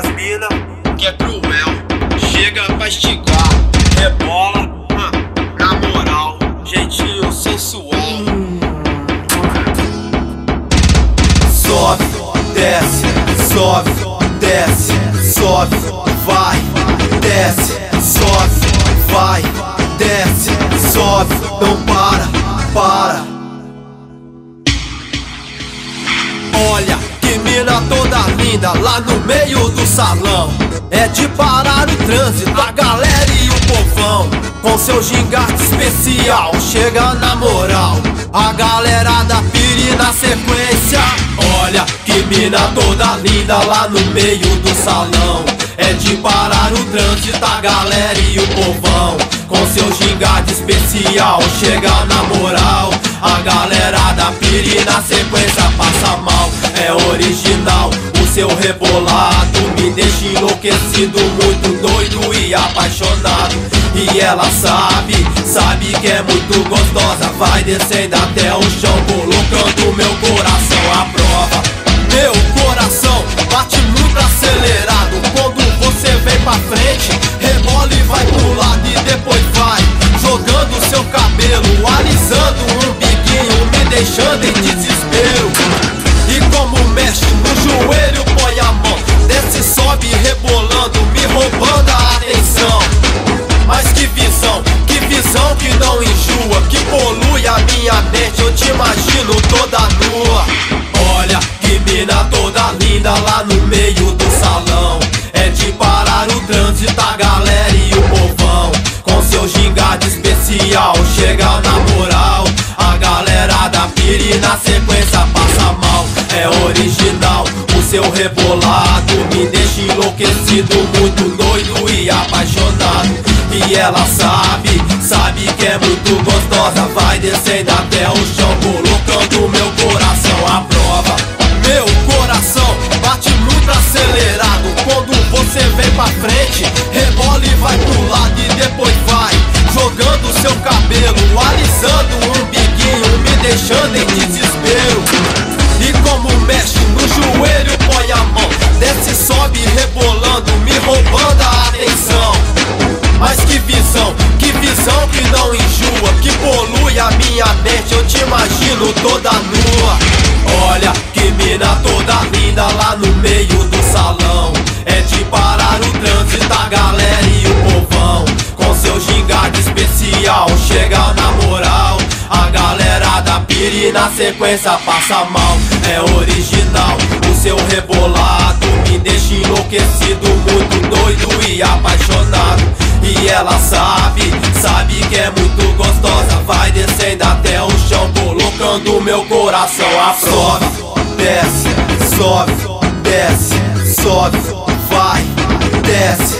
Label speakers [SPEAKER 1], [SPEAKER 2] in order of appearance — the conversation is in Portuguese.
[SPEAKER 1] pras mina
[SPEAKER 2] que é cruel. Chega pra esticar, rebola, hum, na moral, jeitinho sensual.
[SPEAKER 3] Sobe, desce, sobe, desce, sobe, vai, desce, sobe, vai, desce, sobe, não para, para. Linda lá no meio do salão. É de parar o trânsito, a galera e o povão. Com seu gingarte especial, chega na moral. A galera da piri na sequência. Olha que mina toda linda lá no meio do salão. É de parar o trânsito, a galera e o povão. Com seu gingarte especial, chega na moral. A galera da piri na sequência passa mal, é original. Seu rebolado me deixa enlouquecido, muito doido e apaixonado. E ela sabe, sabe que é muito gostosa. Vai descendo até o chão, colocando linda lá no meio do salão. É de parar o trânsito, a galera e o povão. Com seu gingado especial, chega na moral. A galera da piri na sequência passa mal. É original, o seu rebolado me deixa enlouquecido, muito doido e apaixonado. E ela sabe, sabe que é muito gostosa. Vai descendo até o chão, colocando vem pra frente. Rebola e vai pro lado e depois vai jogando seu cabelo, alisando um biquinho, me deixando em desespero. E como mexe no joelho, põe a mão, desce, sobe, rebolando, me roubando a atenção. Mas que visão, que visão que não enjoa, que polui a minha mente, eu te imagino toda nua. Da piri na sequência passa mal. É original, o seu rebolado me deixa enlouquecido, muito doido e apaixonado. E ela sabe, sabe que é muito gostosa. Vai descendo até o chão, colocando meu coração à prova. Desce, sobe, desce, sobe, vai, desce,